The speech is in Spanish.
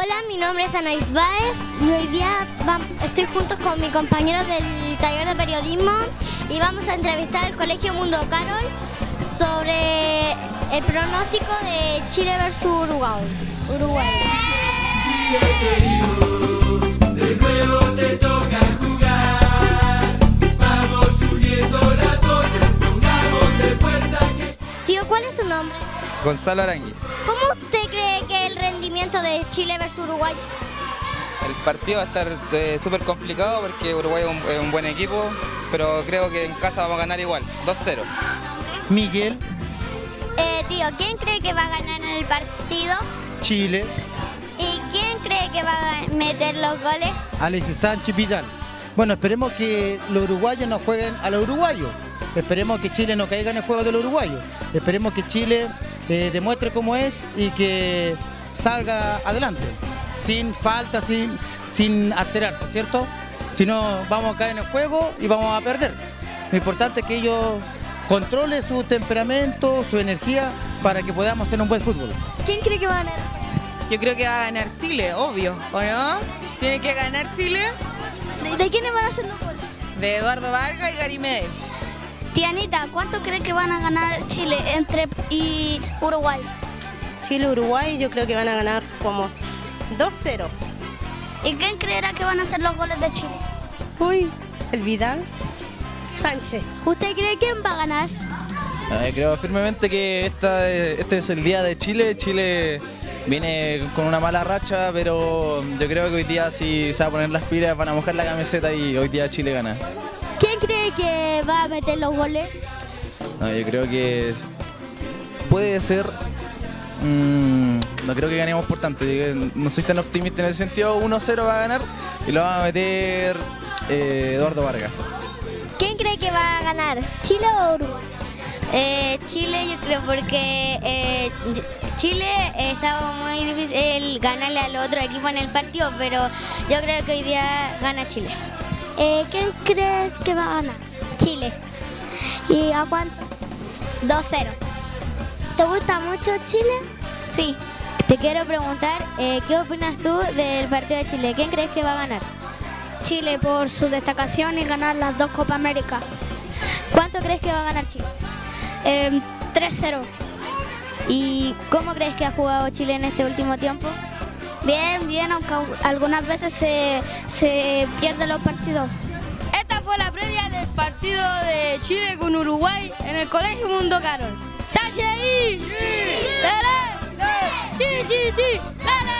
Hola, mi nombre es Anaís Baez y hoy día estoy junto con mi compañero del taller de periodismo y vamos a entrevistar al Colegio Mundo Carol sobre el pronóstico de Chile versus Uruguay. Uruguay. de nuevo te toca jugar. Vamos uniendo las voces, pongamos de fuerza que... Tío, ¿cuál es su nombre? Gonzalo Aranguis. ¿Cómo rendimiento de Chile versus Uruguay? El partido va a estar eh, súper complicado porque Uruguay es un, buen equipo, pero creo que en casa vamos a ganar igual, 2-0. Miguel. Eh, tío, ¿quién cree que va a ganar en el partido? Chile. ¿Y quién cree que va a meter los goles? Alexis Sánchez Vidal. Bueno, esperemos que los uruguayos no jueguen a los uruguayos. Esperemos que Chile no caiga en el juego de los uruguayos. Esperemos que Chile eh, demuestre cómo es y que salga adelante, sin falta, sin, sin alterarse, ¿cierto? Si no, vamos a caer en el juego y vamos a perder. Lo importante es que ellos controlen su temperamento, su energía, para que podamos hacer un buen fútbol. ¿Quién cree que va a ganar? Yo creo que va a ganar Chile, obvio, ¿o no? Tiene que ganar Chile. ¿De, quiénes van a ser los goles? De Eduardo Vargas y Gary Medel. Tianita, ¿cuánto cree que van a ganar Chile entre y Uruguay? Chile-Uruguay yo creo que van a ganar como 2-0. ¿Y quién creerá que van a ser los goles de Chile? Uy, el Vidal. Sánchez. ¿Usted cree quién va a ganar? creo firmemente que esta, este es el día de Chile. Chile viene con una mala racha, pero yo creo que hoy día si se va a poner las pilas, van a mojar la camiseta y hoy día Chile gana. ¿Quién cree que va a meter los goles? yo creo que puede ser Mm, no creo que ganemos por tanto. No soy tan optimista en ese sentido. 1-0 va a ganar y lo va a meter eh, Eduardo Vargas. ¿Quién cree que va a ganar? ¿Chile o Uruguay? Eh, Chile, yo creo, porque eh, Chile estaba muy difícil ganarle al otro equipo en el partido, pero yo creo que hoy día gana Chile. ¿Quién crees que va a ganar? Chile. ¿Y a cuánto? 2-0. ¿Te gusta mucho Chile? Sí. Te quiero preguntar, eh, ¿qué opinas tú del partido de Chile? ¿Quién crees que va a ganar? Chile por su destacación y ganar las dos Copa América. ¿Cuánto crees que va a ganar Chile? 3-0. Em, ¿Y cómo crees que ha jugado Chile en este último tiempo? Bien, bien, aunque algunas veces se, se pierden los partidos. Esta fue la previa del partido de Chile con Uruguay en el Colegio Mundo Carol. ¡Sache ahí! ¡Sí! ¡Sí, sí, sí! ¡La,